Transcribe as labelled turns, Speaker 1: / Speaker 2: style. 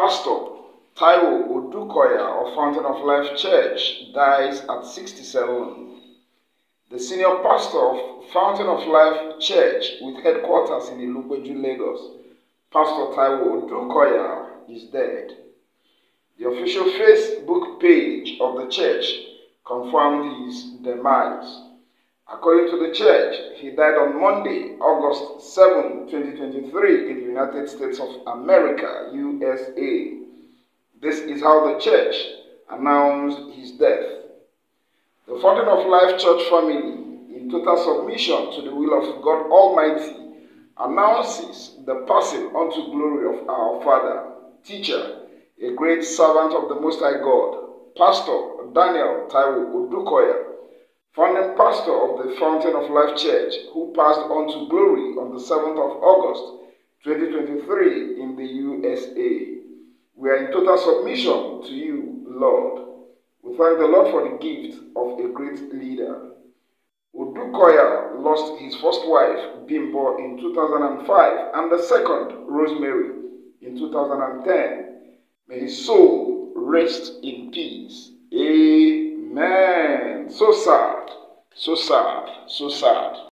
Speaker 1: Pastor Taiwo Odukoya of Fountain of Life Church dies at 67. The senior pastor of Fountain of Life Church with headquarters in Ilupeju, Lagos, Pastor Taiwo Odukoya, is dead. The official Facebook page of the church confirmed his demise. According to the church, he died on Monday, August 7, 2023, in the United States of America, USA. This is how the church announced his death. The Fountain of Life Church family, in total submission to the will of God Almighty, announces the passing unto glory of our Father, teacher, a great servant of the Most High God, Pastor Daniel Taiwo Odukoya, founding pastor of the Fountain of Life Church, who passed on to glory on the 7th of August 2023 in the USA. We are in total submission to you, Lord. We thank the Lord for the gift of a great leader. Odukoya lost his first wife, Bimbo, in 2005, and the second, Rosemary, in 2010. May his soul rest in peace. Amen. So sad, so sad, so sad.